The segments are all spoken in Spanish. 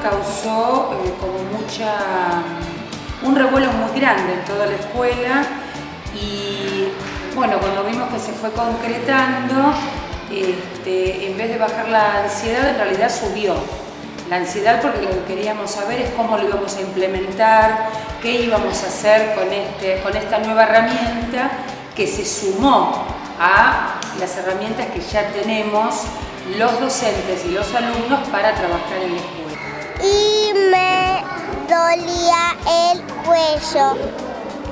causó eh, como mucha, un revuelo muy grande en toda la escuela y bueno, cuando vimos que se fue concretando, este, en vez de bajar la ansiedad, en realidad subió. La ansiedad porque lo que queríamos saber es cómo lo íbamos a implementar, qué íbamos a hacer con, este, con esta nueva herramienta que se sumó a las herramientas que ya tenemos los docentes y los alumnos para trabajar en la escuela. Y me dolía el cuello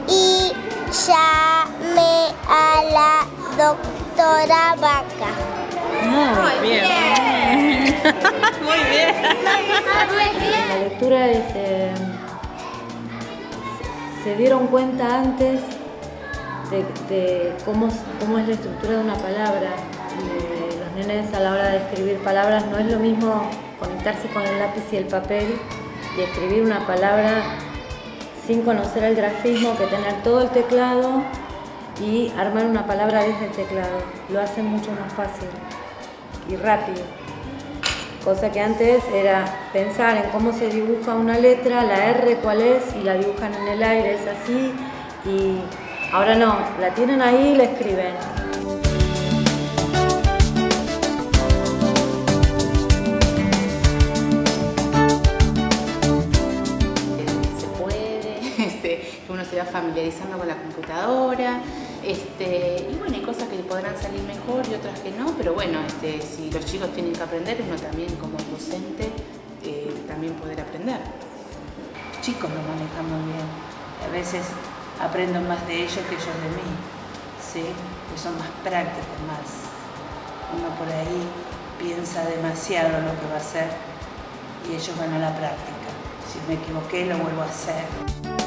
y llamé a la doctora Vaca. Muy bien. Muy bien. La lectura es, eh, se dieron cuenta antes de, de cómo, cómo es la estructura de una palabra. Eh, los nenes a la hora de escribir palabras no es lo mismo conectarse con el lápiz y el papel y escribir una palabra sin conocer el grafismo que tener todo el teclado y armar una palabra desde el teclado. Lo hacen mucho más fácil y rápido. Cosa que antes era pensar en cómo se dibuja una letra, la R cuál es, y la dibujan en el aire, es así, y ahora no, la tienen ahí y la escriben. Se va familiarizando con la computadora, este, y bueno, hay cosas que podrán salir mejor y otras que no, pero bueno, este, si los chicos tienen que aprender, uno también como docente eh, también poder aprender. Los chicos lo manejan muy bien, a veces aprendo más de ellos que ellos de mí, ¿sí? que son más prácticos, más. Uno por ahí piensa demasiado lo que va a hacer y ellos van a la práctica. Si me equivoqué, lo vuelvo a hacer.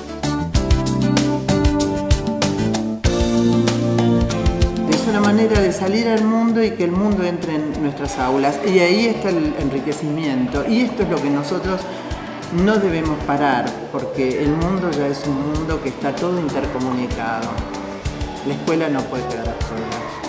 Manera de salir al mundo y que el mundo entre en nuestras aulas. Y ahí está el enriquecimiento. Y esto es lo que nosotros no debemos parar, porque el mundo ya es un mundo que está todo intercomunicado. La escuela no puede quedar sola.